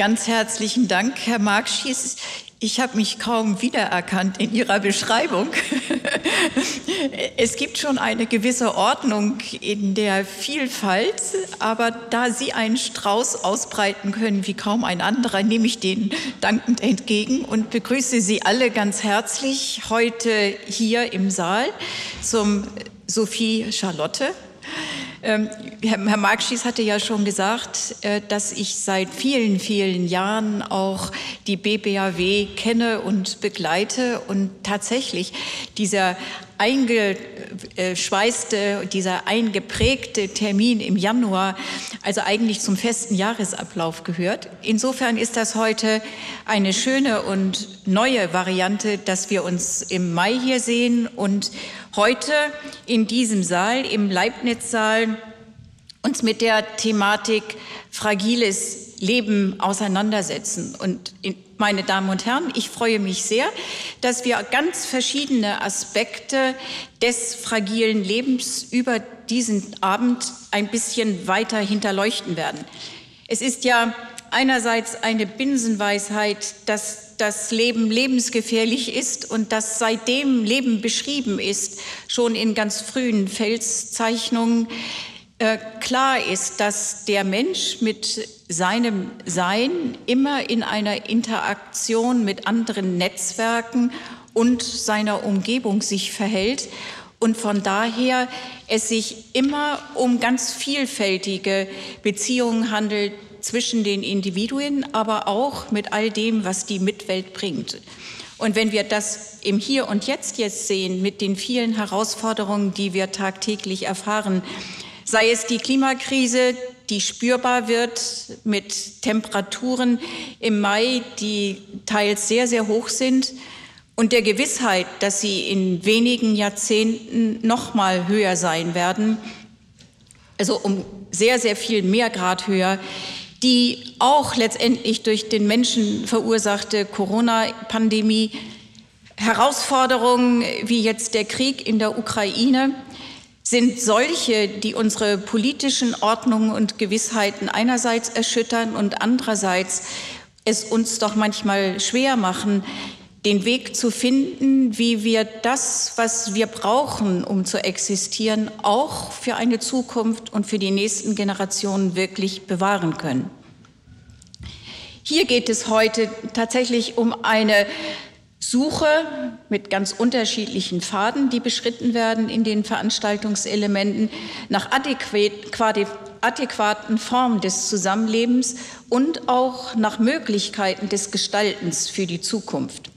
Ganz herzlichen Dank, Herr Markschies. Ich habe mich kaum wiedererkannt in Ihrer Beschreibung. es gibt schon eine gewisse Ordnung in der Vielfalt, aber da Sie einen Strauß ausbreiten können wie kaum ein anderer, nehme ich den dankend entgegen und begrüße Sie alle ganz herzlich heute hier im Saal zum Sophie Charlotte ähm, Herr Markschies hatte ja schon gesagt, äh, dass ich seit vielen, vielen Jahren auch die BBAW kenne und begleite und tatsächlich dieser eingeschweißte, dieser eingeprägte Termin im Januar, also eigentlich zum festen Jahresablauf gehört. Insofern ist das heute eine schöne und neue Variante, dass wir uns im Mai hier sehen und heute in diesem Saal, im Leibniz-Saal, uns mit der Thematik fragiles Leben auseinandersetzen. Und meine Damen und Herren, ich freue mich sehr, dass wir ganz verschiedene Aspekte des fragilen Lebens über diesen Abend ein bisschen weiter hinterleuchten werden. Es ist ja einerseits eine Binsenweisheit, dass das Leben lebensgefährlich ist und dass seitdem Leben beschrieben ist, schon in ganz frühen Felszeichnungen, äh, klar ist, dass der Mensch mit seinem Sein immer in einer Interaktion mit anderen Netzwerken und seiner Umgebung sich verhält und von daher es sich immer um ganz vielfältige Beziehungen handelt, zwischen den Individuen, aber auch mit all dem, was die Mitwelt bringt. Und wenn wir das im Hier und Jetzt jetzt sehen, mit den vielen Herausforderungen, die wir tagtäglich erfahren, sei es die Klimakrise, die spürbar wird mit Temperaturen im Mai, die teils sehr, sehr hoch sind, und der Gewissheit, dass sie in wenigen Jahrzehnten noch mal höher sein werden, also um sehr, sehr viel mehr Grad höher, die auch letztendlich durch den Menschen verursachte Corona-Pandemie, Herausforderungen wie jetzt der Krieg in der Ukraine, sind solche, die unsere politischen Ordnungen und Gewissheiten einerseits erschüttern und andererseits es uns doch manchmal schwer machen, den Weg zu finden, wie wir das, was wir brauchen, um zu existieren, auch für eine Zukunft und für die nächsten Generationen wirklich bewahren können. Hier geht es heute tatsächlich um eine Suche mit ganz unterschiedlichen Pfaden, die beschritten werden in den Veranstaltungselementen nach adäquaten Formen des Zusammenlebens und auch nach Möglichkeiten des Gestaltens für die Zukunft.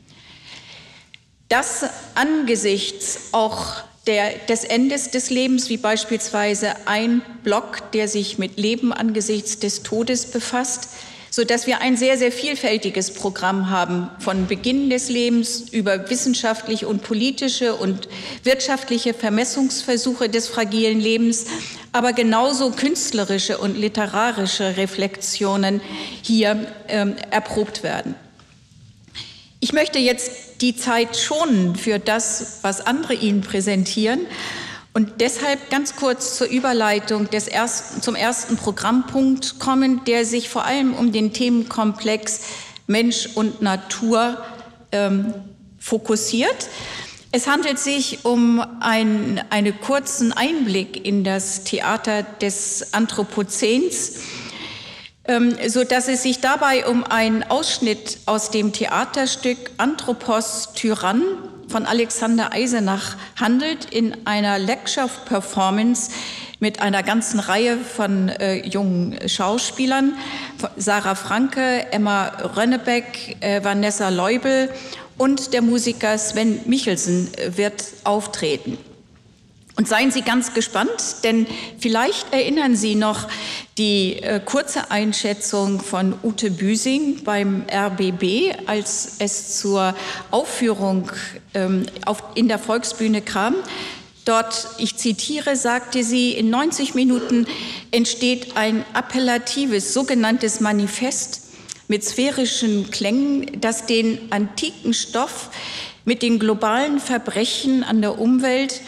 Das angesichts auch der, des Endes des Lebens, wie beispielsweise ein Block, der sich mit Leben angesichts des Todes befasst, so dass wir ein sehr, sehr vielfältiges Programm haben, von Beginn des Lebens über wissenschaftliche und politische und wirtschaftliche Vermessungsversuche des fragilen Lebens, aber genauso künstlerische und literarische Reflexionen hier ähm, erprobt werden. Ich möchte jetzt die Zeit schonen für das, was andere Ihnen präsentieren. Und deshalb ganz kurz zur Überleitung des ersten, zum ersten Programmpunkt kommen, der sich vor allem um den Themenkomplex Mensch und Natur ähm, fokussiert. Es handelt sich um ein, einen kurzen Einblick in das Theater des Anthropozäns so dass es sich dabei um einen Ausschnitt aus dem Theaterstück Anthropos Tyrann von Alexander Eisenach handelt in einer Lecture-Performance mit einer ganzen Reihe von äh, jungen Schauspielern, Sarah Franke, Emma Rönnebeck, äh, Vanessa Leubel und der Musiker Sven Michelsen wird auftreten. Und seien Sie ganz gespannt, denn vielleicht erinnern Sie noch die äh, kurze Einschätzung von Ute Büsing beim RBB, als es zur Aufführung ähm, auf, in der Volksbühne kam. Dort, ich zitiere, sagte sie, in 90 Minuten entsteht ein appellatives sogenanntes Manifest mit sphärischen Klängen, das den antiken Stoff mit den globalen Verbrechen an der Umwelt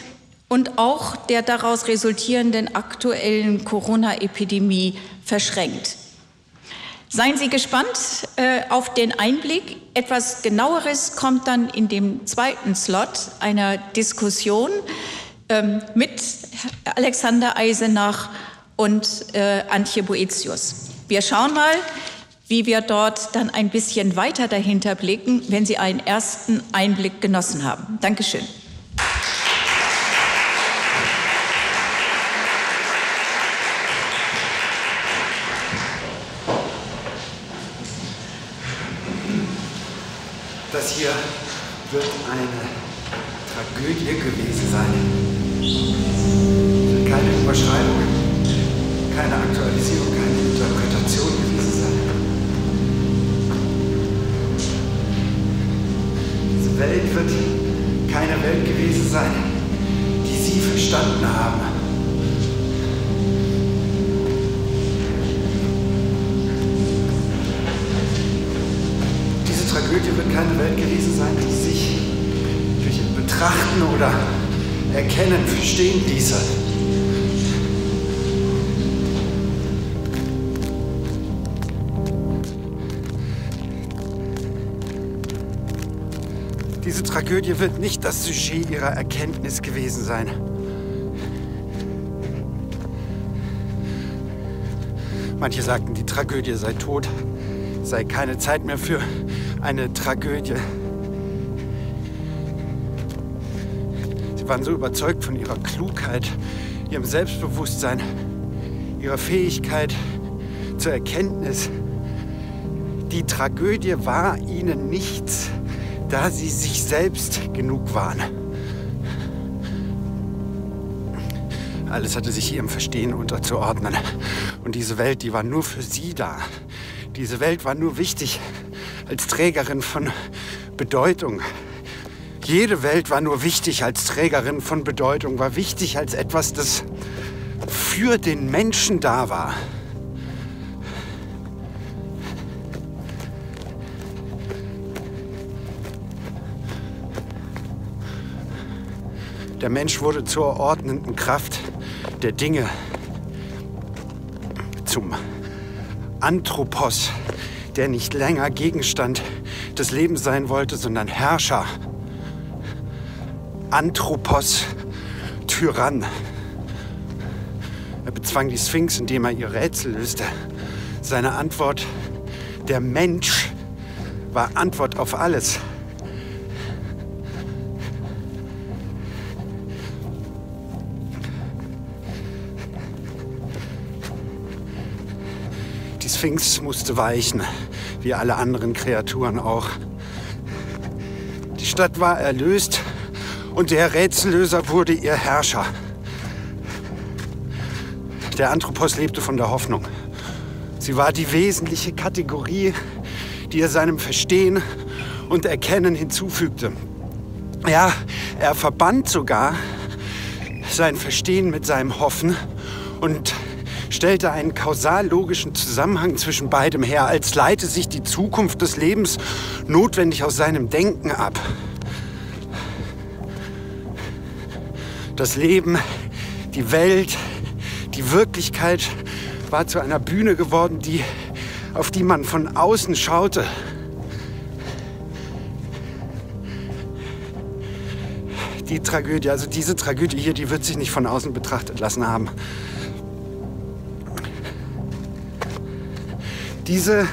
und auch der daraus resultierenden aktuellen Corona-Epidemie verschränkt. Seien Sie gespannt äh, auf den Einblick. Etwas genaueres kommt dann in dem zweiten Slot einer Diskussion ähm, mit Alexander Eisenach und äh, Antje Boetius. Wir schauen mal, wie wir dort dann ein bisschen weiter dahinter blicken, wenn Sie einen ersten Einblick genossen haben. Dankeschön. Das hier wird eine Tragödie gewesen sein. Keine Überschreibung, keine Aktualisierung, keine Interpretation gewesen sein. Diese Welt wird keine Welt gewesen sein, die Sie verstanden haben. Tragödie wird keine Welt gewesen sein, die sich durch Betrachten oder Erkennen verstehen ließe. Diese Tragödie wird nicht das Sujet ihrer Erkenntnis gewesen sein. Manche sagten, die Tragödie sei tot, sei keine Zeit mehr für eine Tragödie. Sie waren so überzeugt von ihrer Klugheit, ihrem Selbstbewusstsein, ihrer Fähigkeit zur Erkenntnis. Die Tragödie war ihnen nichts, da sie sich selbst genug waren. Alles hatte sich ihrem Verstehen unterzuordnen. Und diese Welt, die war nur für sie da. Diese Welt war nur wichtig, als Trägerin von Bedeutung. Jede Welt war nur wichtig als Trägerin von Bedeutung, war wichtig als etwas, das für den Menschen da war. Der Mensch wurde zur ordnenden Kraft der Dinge, zum Anthropos, der nicht länger Gegenstand des Lebens sein wollte, sondern Herrscher. Anthropos, Tyrann. Er bezwang die Sphinx, indem er ihr Rätsel löste. Seine Antwort, der Mensch, war Antwort auf alles. Sphinx musste weichen, wie alle anderen Kreaturen auch. Die Stadt war erlöst und der Rätsellöser wurde ihr Herrscher. Der Anthropos lebte von der Hoffnung. Sie war die wesentliche Kategorie, die er seinem Verstehen und Erkennen hinzufügte. Ja, er verband sogar sein Verstehen mit seinem Hoffen und stellte einen kausal-logischen Zusammenhang zwischen beidem her, als leite sich die Zukunft des Lebens notwendig aus seinem Denken ab. Das Leben, die Welt, die Wirklichkeit war zu einer Bühne geworden, die, auf die man von außen schaute. Die Tragödie, also diese Tragödie hier, die wird sich nicht von außen betrachtet lassen haben. Diese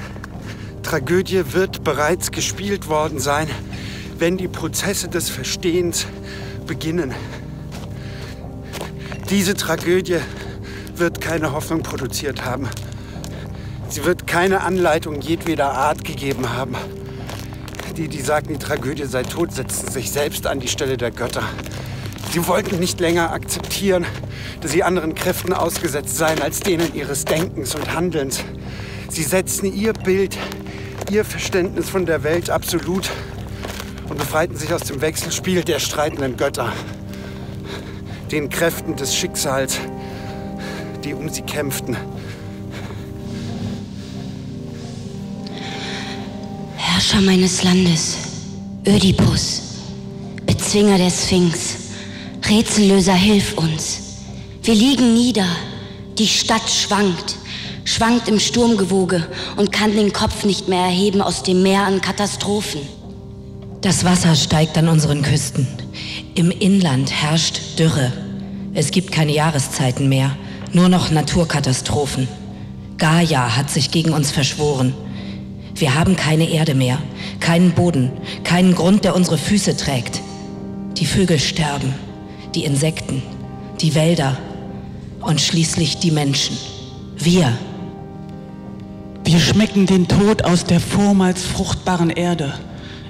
Tragödie wird bereits gespielt worden sein, wenn die Prozesse des Verstehens beginnen. Diese Tragödie wird keine Hoffnung produziert haben. Sie wird keine Anleitung jedweder Art gegeben haben. Die, die sagten, die Tragödie sei tot, setzten sich selbst an die Stelle der Götter. Sie wollten nicht länger akzeptieren, dass sie anderen Kräften ausgesetzt seien als denen ihres Denkens und Handelns. Sie setzten ihr Bild, ihr Verständnis von der Welt absolut und befreiten sich aus dem Wechselspiel der streitenden Götter, den Kräften des Schicksals, die um sie kämpften. Herrscher meines Landes, Ödipus, Bezwinger der Sphinx, Rätsellöser, hilf uns. Wir liegen nieder, die Stadt schwankt, schwankt im Sturmgewoge und kann den Kopf nicht mehr erheben aus dem Meer an Katastrophen. Das Wasser steigt an unseren Küsten. Im Inland herrscht Dürre. Es gibt keine Jahreszeiten mehr, nur noch Naturkatastrophen. Gaia hat sich gegen uns verschworen. Wir haben keine Erde mehr, keinen Boden, keinen Grund, der unsere Füße trägt. Die Vögel sterben, die Insekten, die Wälder und schließlich die Menschen. Wir. Wir schmecken den Tod aus der vormals fruchtbaren Erde.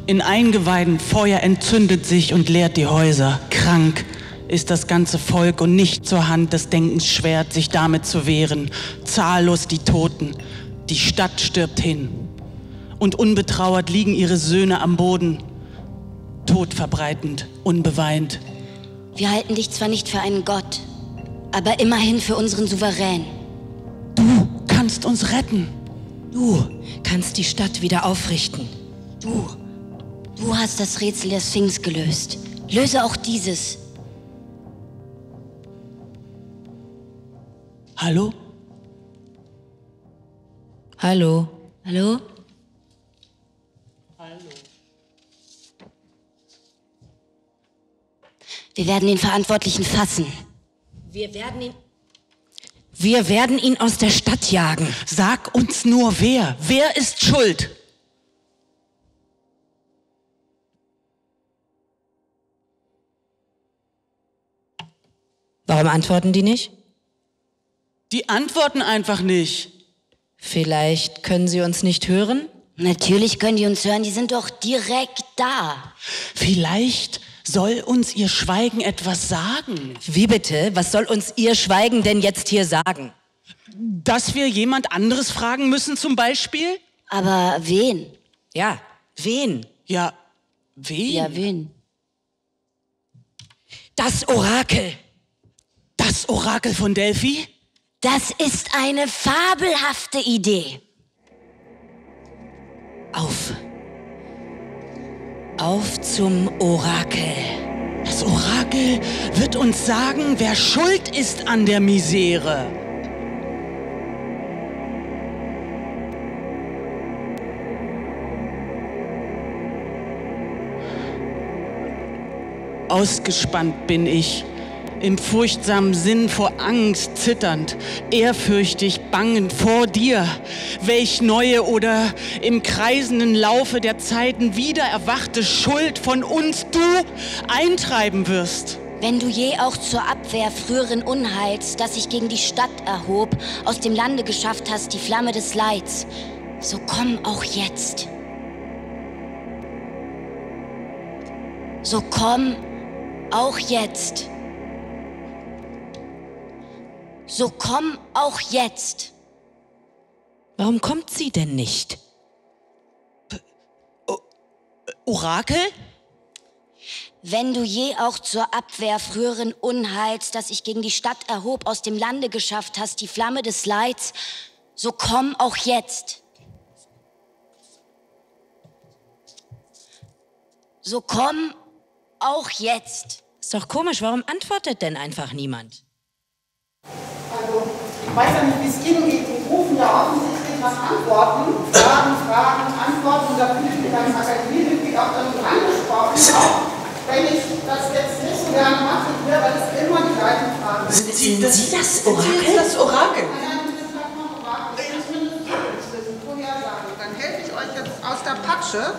In Eingeweiden Feuer entzündet sich und leert die Häuser. Krank ist das ganze Volk und nicht zur Hand des Denkens schwert, sich damit zu wehren. Zahllos die Toten. Die Stadt stirbt hin. Und unbetrauert liegen ihre Söhne am Boden. Tod verbreitend, unbeweint. Wir halten dich zwar nicht für einen Gott, aber immerhin für unseren Souverän. Du kannst uns retten. Du kannst die Stadt wieder aufrichten. Du, du hast das Rätsel der Sphinx gelöst. Löse auch dieses. Hallo? Hallo? Hallo? Wir werden den Verantwortlichen fassen. Wir werden ihn. Wir werden ihn aus der Stadt jagen. Sag uns nur wer. Wer ist schuld? Warum antworten die nicht? Die antworten einfach nicht. Vielleicht können sie uns nicht hören? Natürlich können die uns hören, die sind doch direkt da. Vielleicht soll uns ihr Schweigen etwas sagen. Wie bitte? Was soll uns ihr Schweigen denn jetzt hier sagen? Dass wir jemand anderes fragen müssen zum Beispiel? Aber wen? Ja, wen? Ja, wen? Ja, wen? Das Orakel. Das Orakel von Delphi? Das ist eine fabelhafte Idee. Auf. Auf zum Orakel. Das Orakel wird uns sagen, wer schuld ist an der Misere. Ausgespannt bin ich, im furchtsamen Sinn vor Angst zitternd, ehrfürchtig bangend vor dir, welch neue oder im kreisenden Laufe der Zeiten wieder erwachte Schuld von uns du eintreiben wirst. Wenn du je auch zur Abwehr früheren Unheils, das sich gegen die Stadt erhob, aus dem Lande geschafft hast, die Flamme des Leids, so komm auch jetzt. So komm auch jetzt. So komm auch jetzt. Warum kommt sie denn nicht? Orakel? Wenn du je auch zur Abwehr früheren Unheils, das sich gegen die Stadt erhob, aus dem Lande geschafft hast, die Flamme des Leids, so komm auch jetzt. So komm auch jetzt. Ist doch komisch, warum antwortet denn einfach niemand? Also, ich weiß ja nicht, wie es Ihnen geht. Sie rufen ja offensichtlich nach Antworten. Fragen, Fragen, Antworten. Da fühle ich mich als Akademiemitglied auch damit angesprochen. Auch wenn ich das jetzt nicht so gerne mache hier, weil es immer die gleichen Fragen sind. Sind Sie das Orakel? das Orakel? Dann helfe ich euch jetzt aus der Patsche.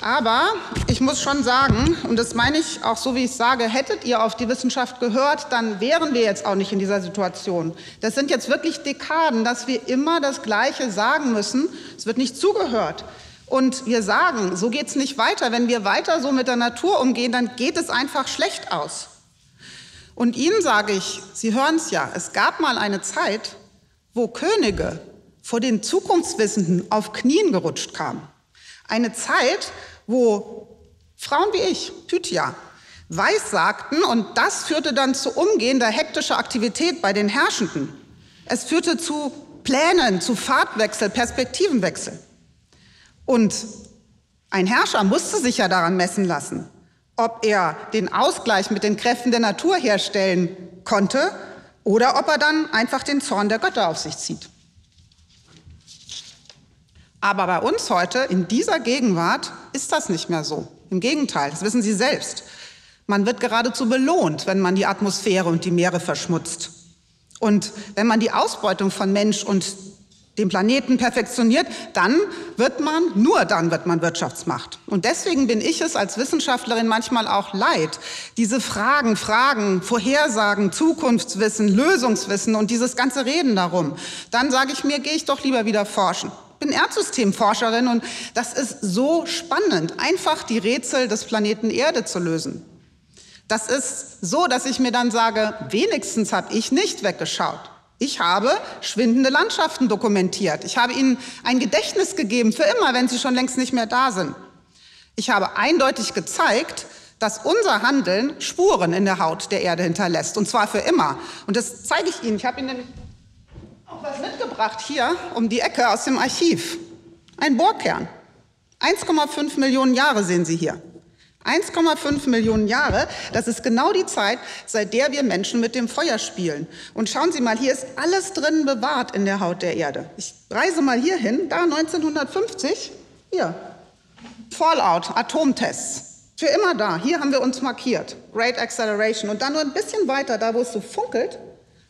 Aber ich muss schon sagen, und das meine ich auch so, wie ich sage, hättet ihr auf die Wissenschaft gehört, dann wären wir jetzt auch nicht in dieser Situation. Das sind jetzt wirklich Dekaden, dass wir immer das Gleiche sagen müssen. Es wird nicht zugehört. Und wir sagen, so geht es nicht weiter. Wenn wir weiter so mit der Natur umgehen, dann geht es einfach schlecht aus. Und Ihnen sage ich, Sie hören es ja, es gab mal eine Zeit, wo Könige vor den Zukunftswissenden auf Knien gerutscht kamen. Eine Zeit, wo Frauen wie ich, Pythia, weiß sagten und das führte dann zu umgehender hektischer Aktivität bei den Herrschenden. Es führte zu Plänen, zu Fahrtwechsel, Perspektivenwechsel. Und ein Herrscher musste sich ja daran messen lassen, ob er den Ausgleich mit den Kräften der Natur herstellen konnte oder ob er dann einfach den Zorn der Götter auf sich zieht. Aber bei uns heute, in dieser Gegenwart, ist das nicht mehr so. Im Gegenteil, das wissen Sie selbst. Man wird geradezu belohnt, wenn man die Atmosphäre und die Meere verschmutzt. Und wenn man die Ausbeutung von Mensch und dem Planeten perfektioniert, dann wird man, nur dann wird man Wirtschaftsmacht. Und deswegen bin ich es als Wissenschaftlerin manchmal auch leid, diese Fragen, Fragen, Vorhersagen, Zukunftswissen, Lösungswissen und dieses ganze Reden darum. Dann sage ich mir, gehe ich doch lieber wieder forschen. Ich bin Erdsystemforscherin und das ist so spannend, einfach die Rätsel des Planeten Erde zu lösen. Das ist so, dass ich mir dann sage, wenigstens habe ich nicht weggeschaut. Ich habe schwindende Landschaften dokumentiert. Ich habe ihnen ein Gedächtnis gegeben für immer, wenn sie schon längst nicht mehr da sind. Ich habe eindeutig gezeigt, dass unser Handeln Spuren in der Haut der Erde hinterlässt, und zwar für immer. Und das zeige ich Ihnen. Ich habe Ihnen nämlich auch was mitgebracht hier um die Ecke aus dem Archiv. Ein Bohrkern. 1,5 Millionen Jahre sehen Sie hier. 1,5 Millionen Jahre, das ist genau die Zeit, seit der wir Menschen mit dem Feuer spielen. Und schauen Sie mal, hier ist alles drin bewahrt in der Haut der Erde. Ich reise mal hier hin, da 1950, hier, Fallout, Atomtests. Für immer da. Hier haben wir uns markiert. Great Acceleration. Und dann nur ein bisschen weiter, da wo es so funkelt,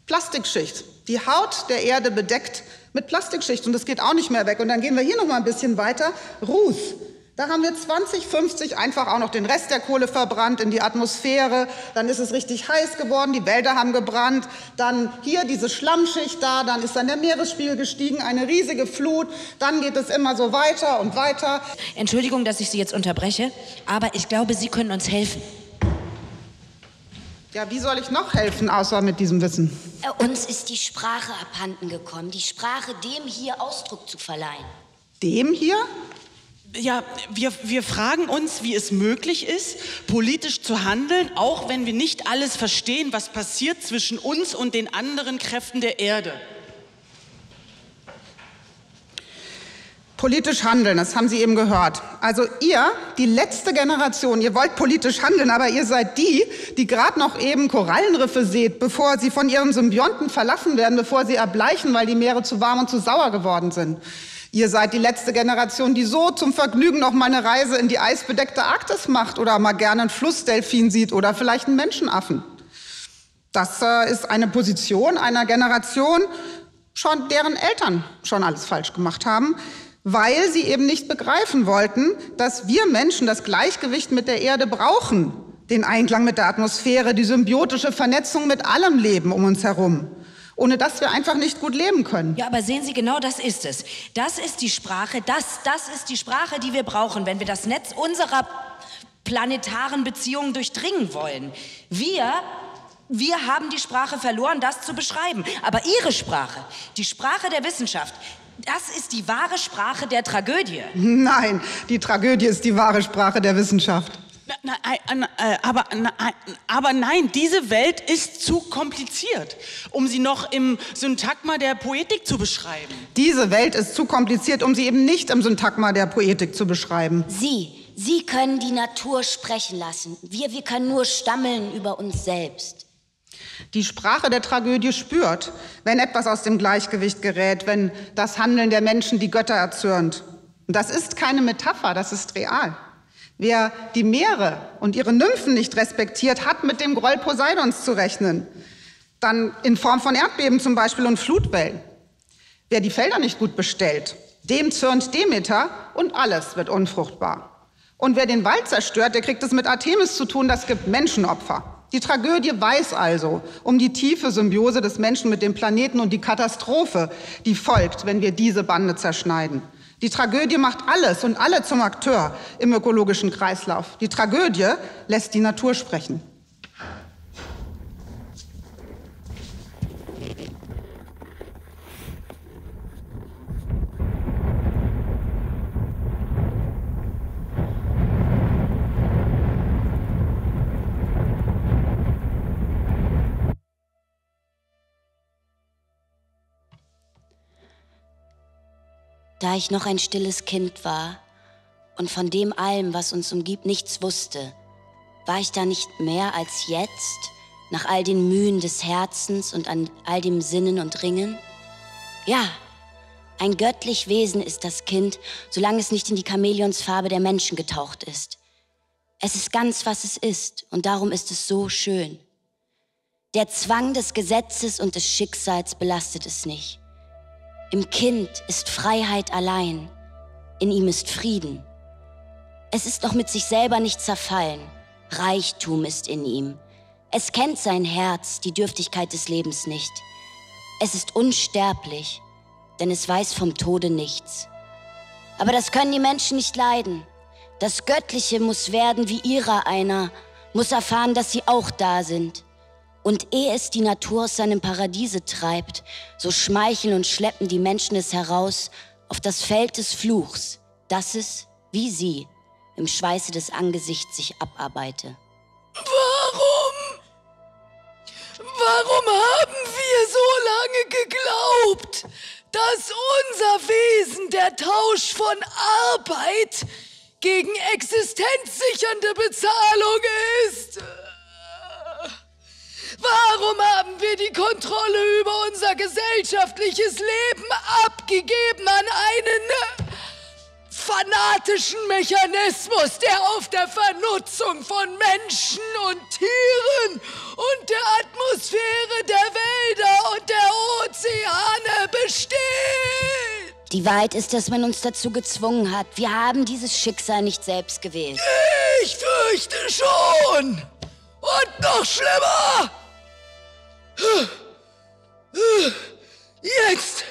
Plastikschicht. Die Haut der Erde bedeckt mit Plastikschicht. Und das geht auch nicht mehr weg. Und dann gehen wir hier noch mal ein bisschen weiter. Ruth, da haben wir 2050 einfach auch noch den Rest der Kohle verbrannt in die Atmosphäre. Dann ist es richtig heiß geworden, die Wälder haben gebrannt. Dann hier diese Schlammschicht da, dann ist dann der Meeresspiegel gestiegen, eine riesige Flut. Dann geht es immer so weiter und weiter. Entschuldigung, dass ich Sie jetzt unterbreche, aber ich glaube, Sie können uns helfen. Ja, wie soll ich noch helfen, außer mit diesem Wissen? Äh, uns ist die Sprache abhanden gekommen, die Sprache dem hier Ausdruck zu verleihen. Dem hier? Ja, wir, wir fragen uns, wie es möglich ist, politisch zu handeln, auch wenn wir nicht alles verstehen, was passiert zwischen uns und den anderen Kräften der Erde. Politisch handeln, das haben Sie eben gehört. Also ihr, die letzte Generation, ihr wollt politisch handeln, aber ihr seid die, die gerade noch eben Korallenriffe seht, bevor sie von ihren Symbionten verlassen werden, bevor sie erbleichen, weil die Meere zu warm und zu sauer geworden sind. Ihr seid die letzte Generation, die so zum Vergnügen noch mal eine Reise in die eisbedeckte Arktis macht oder mal gerne einen Flussdelfin sieht oder vielleicht einen Menschenaffen. Das äh, ist eine Position einer Generation, schon deren Eltern schon alles falsch gemacht haben, weil sie eben nicht begreifen wollten, dass wir Menschen das Gleichgewicht mit der Erde brauchen, den Einklang mit der Atmosphäre, die symbiotische Vernetzung mit allem Leben um uns herum ohne dass wir einfach nicht gut leben können. Ja, aber sehen Sie, genau das ist es. Das ist die Sprache, das, das ist die Sprache, die wir brauchen, wenn wir das Netz unserer planetaren Beziehungen durchdringen wollen. Wir wir haben die Sprache verloren, das zu beschreiben. Aber Ihre Sprache, die Sprache der Wissenschaft, das ist die wahre Sprache der Tragödie. Nein, die Tragödie ist die wahre Sprache der Wissenschaft. Na, na, äh, aber, na, aber nein, diese Welt ist zu kompliziert, um sie noch im Syntagma der Poetik zu beschreiben. Diese Welt ist zu kompliziert, um sie eben nicht im Syntagma der Poetik zu beschreiben. Sie, Sie können die Natur sprechen lassen. Wir, wir können nur stammeln über uns selbst. Die Sprache der Tragödie spürt, wenn etwas aus dem Gleichgewicht gerät, wenn das Handeln der Menschen die Götter erzürnt. Und das ist keine Metapher, das ist real. Wer die Meere und ihre Nymphen nicht respektiert, hat mit dem Groll Poseidons zu rechnen. Dann in Form von Erdbeben zum Beispiel und Flutwellen. Wer die Felder nicht gut bestellt, dem zürnt Demeter und alles wird unfruchtbar. Und wer den Wald zerstört, der kriegt es mit Artemis zu tun, das gibt Menschenopfer. Die Tragödie weiß also um die tiefe Symbiose des Menschen mit dem Planeten und die Katastrophe, die folgt, wenn wir diese Bande zerschneiden. Die Tragödie macht alles und alle zum Akteur im ökologischen Kreislauf. Die Tragödie lässt die Natur sprechen. Da ich noch ein stilles Kind war und von dem allem, was uns umgibt, nichts wusste, war ich da nicht mehr als jetzt, nach all den Mühen des Herzens und an all dem Sinnen und Ringen? Ja, Ein göttlich Wesen ist das Kind, solange es nicht in die Chamäleonsfarbe der Menschen getaucht ist. Es ist ganz, was es ist, und darum ist es so schön. Der Zwang des Gesetzes und des Schicksals belastet es nicht. Im Kind ist Freiheit allein, in ihm ist Frieden. Es ist noch mit sich selber nicht zerfallen, Reichtum ist in ihm. Es kennt sein Herz, die Dürftigkeit des Lebens nicht. Es ist unsterblich, denn es weiß vom Tode nichts. Aber das können die Menschen nicht leiden. Das Göttliche muss werden wie ihrer einer, muss erfahren, dass sie auch da sind. Und ehe es die Natur aus seinem Paradiese treibt, so schmeicheln und schleppen die Menschen es heraus auf das Feld des Fluchs, dass es, wie sie, im Schweiße des Angesichts sich abarbeite. Warum? Warum haben wir so lange geglaubt, dass unser Wesen der Tausch von Arbeit gegen existenzsichernde Bezahlung ist? Warum haben wir die Kontrolle über unser gesellschaftliches Leben abgegeben an einen fanatischen Mechanismus, der auf der Vernutzung von Menschen und Tieren und der Atmosphäre der Wälder und der Ozeane besteht. Die Wahrheit ist, dass man uns dazu gezwungen hat. Wir haben dieses Schicksal nicht selbst gewählt. Ich fürchte schon. Und noch schlimmer. Jetzt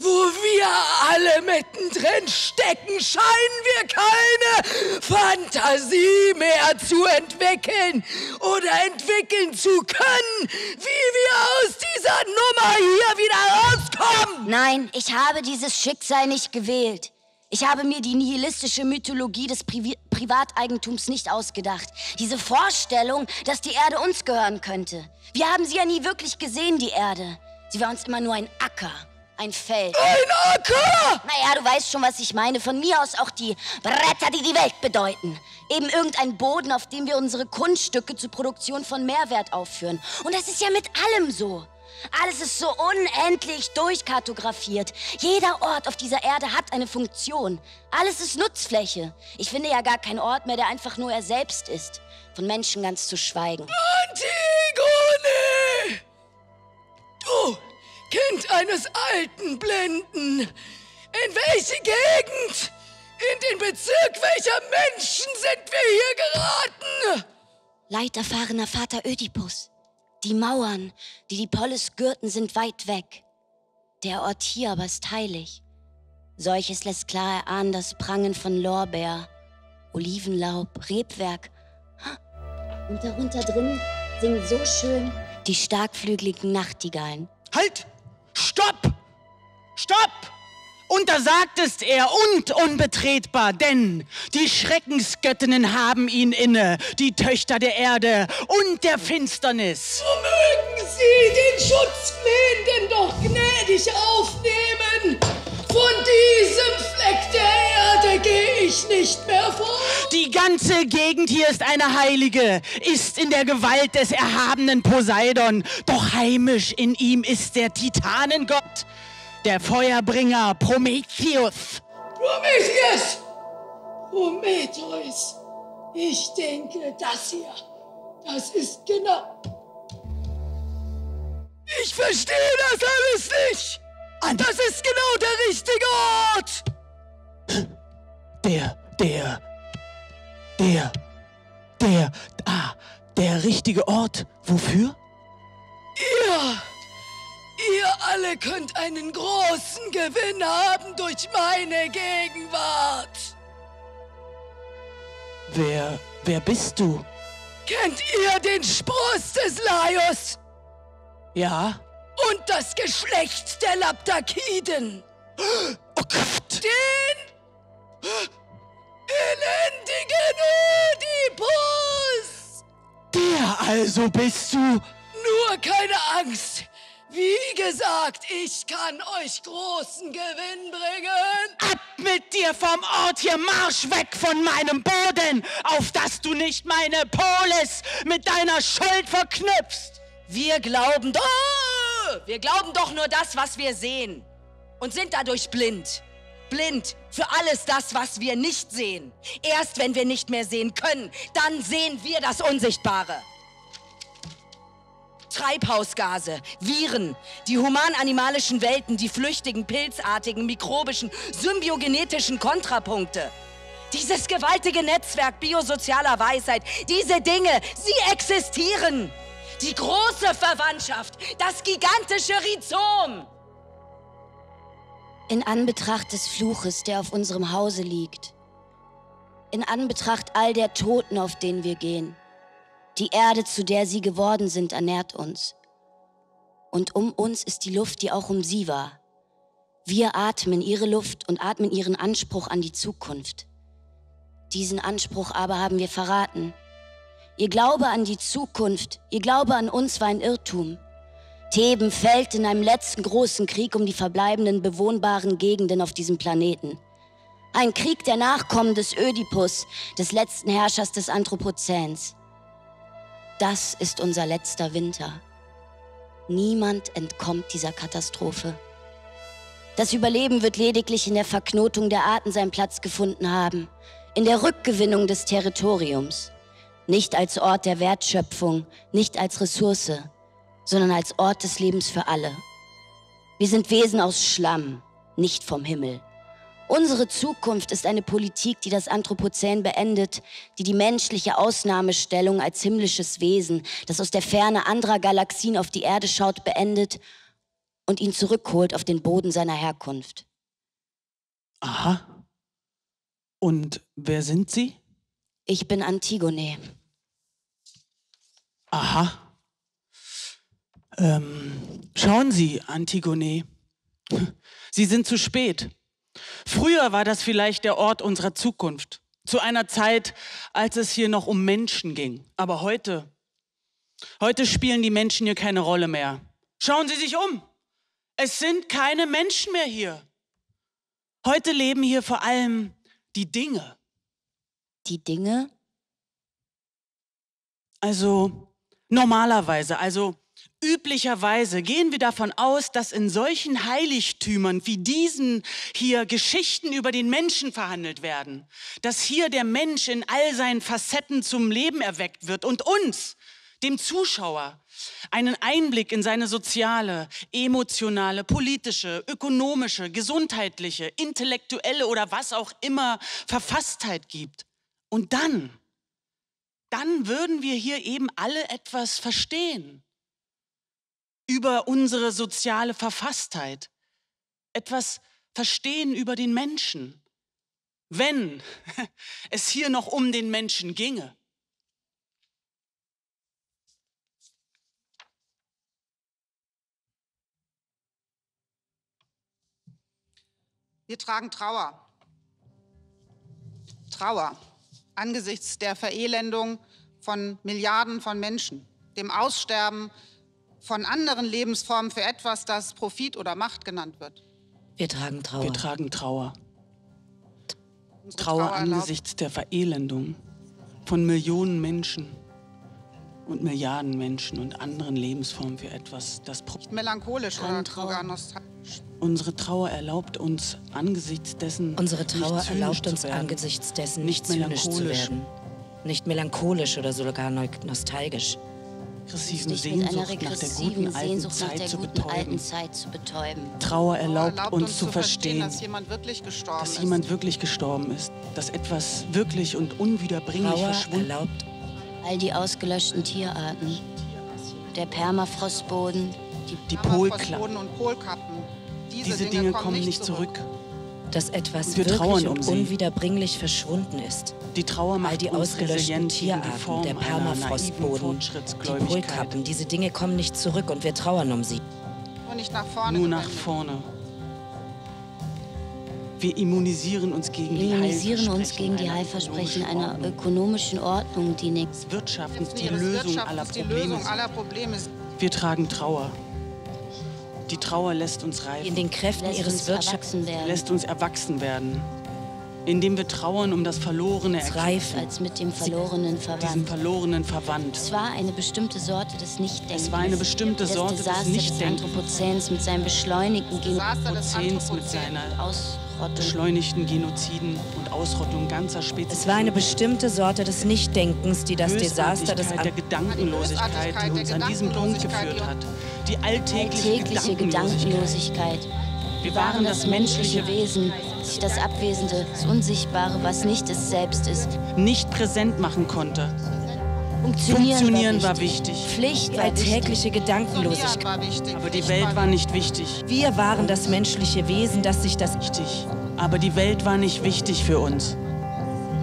wo wir alle mittendrin stecken, scheinen wir keine Fantasie mehr zu entwickeln oder entwickeln zu können, wie wir aus dieser Nummer hier wieder rauskommen. Nein, ich habe dieses Schicksal nicht gewählt. Ich habe mir die nihilistische Mythologie des Pri Privateigentums nicht ausgedacht. Diese Vorstellung, dass die Erde uns gehören könnte. Wir haben sie ja nie wirklich gesehen, die Erde. Sie war uns immer nur ein Acker ein Feld. Ein Acker! Naja, du weißt schon, was ich meine. Von mir aus auch die Bretter, die die Welt bedeuten. Eben irgendein Boden, auf dem wir unsere Kunststücke zur Produktion von Mehrwert aufführen. Und das ist ja mit allem so. Alles ist so unendlich durchkartografiert. Jeder Ort auf dieser Erde hat eine Funktion. Alles ist Nutzfläche. Ich finde ja gar keinen Ort mehr, der einfach nur er selbst ist. Von Menschen ganz zu schweigen. Antigone! Du Kind eines alten Blinden. In welche Gegend? In den Bezirk welcher Menschen sind wir hier geraten? Leiterfahrener Vater Ödipus. Die Mauern, die die Polis gürten, sind weit weg. Der Ort hier aber ist heilig. Solches lässt klar erahnen das Prangen von Lorbeer, Olivenlaub, Rebwerk. Und darunter drin singen so schön die starkflügeligen Nachtigallen. Halt! Stopp! Stopp! Und da sagtest er, und unbetretbar, denn die Schreckensgöttinnen haben ihn inne, die Töchter der Erde und der Finsternis. So mögen sie den Schutzflehenden doch gnädig aufnehmen. Von diesem Fleck der Erde gehe ich nicht mehr vor. Die ganze Gegend hier ist eine heilige, ist in der Gewalt des erhabenen Poseidon. Doch heimisch in ihm ist der Titanengott, der Feuerbringer Prometheus. Prometheus! Prometheus! Ich denke, das hier, das ist genau. Ich verstehe das alles nicht! Das ist genau der richtige Ort! Der, der, der, der, ah, der richtige Ort. Wofür? Ihr, ihr alle könnt einen großen Gewinn haben durch meine Gegenwart. Wer, wer bist du? Kennt ihr den Spross des Laios? Ja. Und das Geschlecht der Laptakiden? Oh Gott! Den elendigen Ödipus! Der also bist du? Nur keine Angst. Wie gesagt, ich kann euch großen Gewinn bringen. Ab mit dir vom Ort hier, marsch weg von meinem Boden, auf dass du nicht meine Polis mit deiner Schuld verknüpfst. Wir glauben doch, wir glauben doch nur das, was wir sehen. und sind dadurch blind. Blind für alles das, was wir nicht sehen. Erst wenn wir nicht mehr sehen können, dann sehen wir das Unsichtbare. Treibhausgase, Viren, die human-animalischen Welten, die flüchtigen, pilzartigen, mikrobischen, symbiogenetischen Kontrapunkte. Dieses gewaltige Netzwerk biosozialer Weisheit, diese Dinge, sie existieren. Die große Verwandtschaft, das gigantische Rhizom. In Anbetracht des Fluches, der auf unserem Hause liegt, in Anbetracht all der Toten, auf denen wir gehen, die Erde, zu der sie geworden sind, ernährt uns. Und um uns ist die Luft, die auch um sie war. Wir atmen ihre Luft und atmen ihren Anspruch an die Zukunft. Diesen Anspruch aber haben wir verraten. Ihr Glaube an die Zukunft, ihr Glaube an uns war ein Irrtum. Theben fällt in einem letzten großen Krieg um die verbleibenden bewohnbaren Gegenden auf diesem Planeten. Ein Krieg der Nachkommen des Ödipus, des letzten Herrschers des Anthropozäns. Das ist unser letzter Winter. Niemand entkommt dieser Katastrophe. Das Überleben wird lediglich in der Verknotung der Arten seinen Platz gefunden haben, in der Rückgewinnung des Territoriums, nicht als Ort der Wertschöpfung, nicht als Ressource, sondern als Ort des Lebens für alle. Wir sind Wesen aus Schlamm, nicht vom Himmel. Unsere Zukunft ist eine Politik, die das Anthropozän beendet, die die menschliche Ausnahmestellung als himmlisches Wesen, das aus der Ferne anderer Galaxien auf die Erde schaut, beendet und ihn zurückholt auf den Boden seiner Herkunft. Aha. Und wer sind Sie? Ich bin Antigone. Aha. Ähm, schauen Sie, Antigone. Sie sind zu spät. Früher war das vielleicht der Ort unserer Zukunft. Zu einer Zeit, als es hier noch um Menschen ging. Aber heute, heute spielen die Menschen hier keine Rolle mehr. Schauen Sie sich um. Es sind keine Menschen mehr hier. Heute leben hier vor allem die Dinge. Die Dinge? Also normalerweise, also Üblicherweise gehen wir davon aus, dass in solchen Heiligtümern wie diesen hier Geschichten über den Menschen verhandelt werden, dass hier der Mensch in all seinen Facetten zum Leben erweckt wird und uns, dem Zuschauer, einen Einblick in seine soziale, emotionale, politische, ökonomische, gesundheitliche, intellektuelle oder was auch immer Verfasstheit gibt. Und dann, dann würden wir hier eben alle etwas verstehen über unsere soziale Verfasstheit, etwas verstehen über den Menschen, wenn es hier noch um den Menschen ginge. Wir tragen Trauer. Trauer angesichts der Verelendung von Milliarden von Menschen, dem Aussterben von anderen Lebensformen für etwas, das Profit oder Macht genannt wird. Wir tragen Trauer. Wir tragen Trauer. Trauer erlaubt- angesichts der Verelendung von Millionen Menschen und Milliarden Menschen und anderen Lebensformen für etwas, das Pro melancholisch oder Trauer. sogar nostalgisch. unsere Trauer erlaubt uns angesichts dessen Unsere nicht Trauer zynisch erlaubt zu uns angesichts dessen Nicht nicht zynisch zu melancholisch. werden. Nicht melancholisch oder sogar nostalgisch. Regressiven Nicht mit einer Sehnsucht nach der regressiven guten alten Sehnsucht nach Zeit der zu guten betäuben. alten Zeit zu betäuben. Trauer erlaubt, Erlaubt uns zu verstehen, dass jemand wirklich gestorben dass ist. jemand wirklich gestorben ist, dass etwas wirklich und unwiederbringlich Trauer verschwunden erlaubt All die ausgelöschten Tierarten. Der Permafrostboden, Die und Polkappen. Diese, Diese Dinge kommen nicht zurück. Dass etwas wir wirklich trauern und um sie. unwiederbringlich verschwunden ist. Die Trauer All macht die uns ausgelöschten die Tierarten, der Permafrostboden, die. Polkappen, diese Dinge kommen nicht zurück und wir trauern um sie. Nur nicht nach vorne. Nur nach vorne. Wir immunisieren uns gegen Wir die immunisieren uns gegen die Heilversprechen Heilversprechen einer ökonomischen Ordnung, die nichts. des Wirtschaftens die Lösung Wirtschafts aller ist die Probleme. Lösung aller Probleme. Wir tragen Trauer. Die Trauer lässt uns die in reifen, den Kräften Lässt ihres uns Wirtschafts erwachsen werden. lässt uns erwachsen werden. indem wir trauern um das verlorene reift als mit dem Verlorenen verwandt. verlorenen Verwandt. Es war eine bestimmte Sorte des Nichtdenkens. Es war eine bestimmte Sorte des Desaster Nichtdenkens. Anthropozäns mit seinem beschleunigten des Prozents mit seiner Ausrottung. beschleunigten Genoziden und Ausrottung ganzer Spezies. Es war eine bestimmte Sorte des Nichtdenkens, die das Desaster des der Gedankenlosigkeit, die uns an diesen Punkt geführt hat. Die alltägliche, Alltägliche Gedankenlosigkeit. Wir waren das menschliche Wesen, sich das Abwesende, das Unsichtbare, was nicht es selbst ist. nicht präsent machen konnte. Funktionieren, Funktionieren war war wichtig. wichtig. Pflicht war wichtig. alltägliche Gedankenlosigkeit. war wichtig. Aber die Welt war nicht wichtig. Wir waren das menschliche Wesen, das sich das Wichtig. Aber die Welt war nicht wichtig für uns.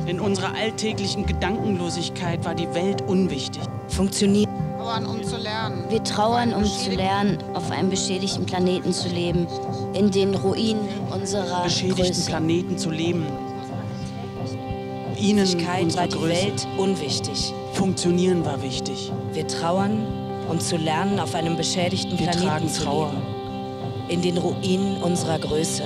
In unserer alltäglichen Gedankenlosigkeit war die Welt unwichtig. funktioniert. Trauern, um zu lernen. Wir trauern, um zu lernen, auf einem beschädigten Planeten zu leben, in den Ruinen unserer Beschädigten Größe. Planeten zu leben. Ihnen war die Größe. Welt unwichtig. Funktionieren war wichtig. Wir trauern, um zu lernen, auf einem beschädigten Wir Planeten tragen zu leben. In den Ruinen unserer Größe.